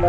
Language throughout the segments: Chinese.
陈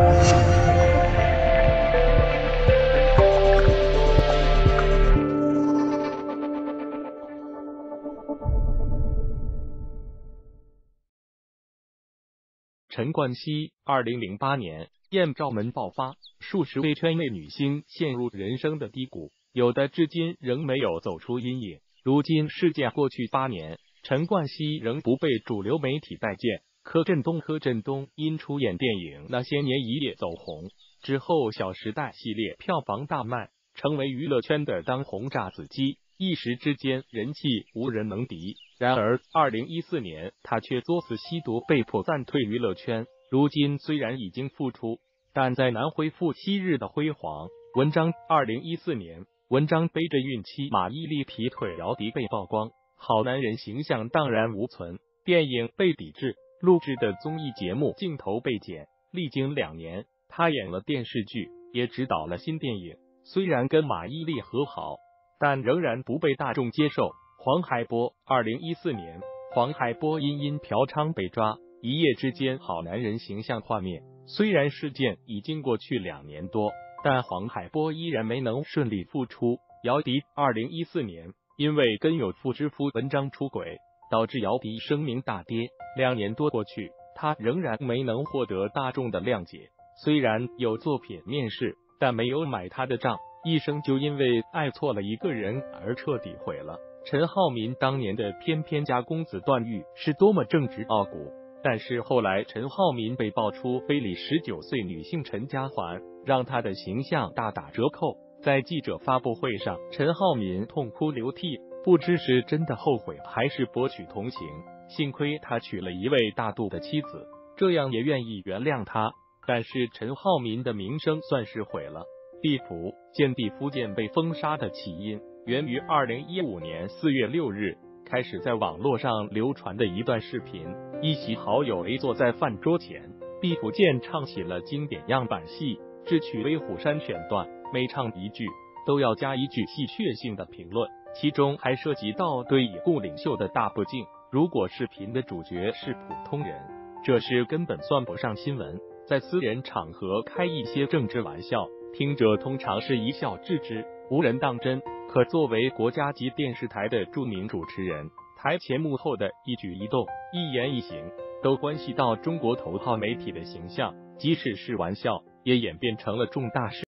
冠希，二零零八年艳照门爆发，数十位圈内女星陷入人生的低谷，有的至今仍没有走出阴影。如今事件过去八年，陈冠希仍不被主流媒体待见。柯震东，柯震东因出演电影《那些年》一夜走红，之后《小时代》系列票房大卖，成为娱乐圈的当红炸子鸡。一时之间人气无人能敌，然而二零一四年他却作死吸毒，被迫暂退娱乐圈。如今虽然已经复出，但再难恢复昔日的辉煌。文章二零一四年，文章背着孕期马伊琍劈腿姚笛被曝光，好男人形象荡然无存，电影被抵制，录制的综艺节目镜头被剪。历经两年，他演了电视剧，也执导了新电影。虽然跟马伊琍和好。但仍然不被大众接受。黄海波，二零一四年，黄海波因因嫖娼被抓，一夜之间好男人形象幻灭。虽然事件已经过去两年多，但黄海波依然没能顺利复出。姚笛，二零一四年，因为跟有妇之夫文章出轨，导致姚笛声名大跌。两年多过去，他仍然没能获得大众的谅解。虽然有作品面世，但没有买他的账。一生就因为爱错了一个人而彻底毁了。陈浩民当年的翩翩家公子段誉是多么正直傲骨，但是后来陈浩民被爆出非礼十九岁女性陈嘉环，让他的形象大打折扣。在记者发布会上，陈浩民痛哭流涕，不知是真的后悔还是博取同情。幸亏他娶了一位大度的妻子，这样也愿意原谅他。但是陈浩民的名声算是毁了。地府建地福剑被封杀的起因，源于二零一五年四月六日开始在网络上流传的一段视频。一席好友 A 坐在饭桌前，毕福剑唱起了经典样板戏《智取威虎山》选段，每唱一句都要加一句戏谑性的评论，其中还涉及到对已故领袖的大不敬。如果视频的主角是普通人，这事根本算不上新闻。在私人场合开一些政治玩笑。听者通常是一笑置之，无人当真。可作为国家级电视台的著名主持人，台前幕后的一举一动、一言一行，都关系到中国头号媒体的形象。即使是玩笑，也演变成了重大事。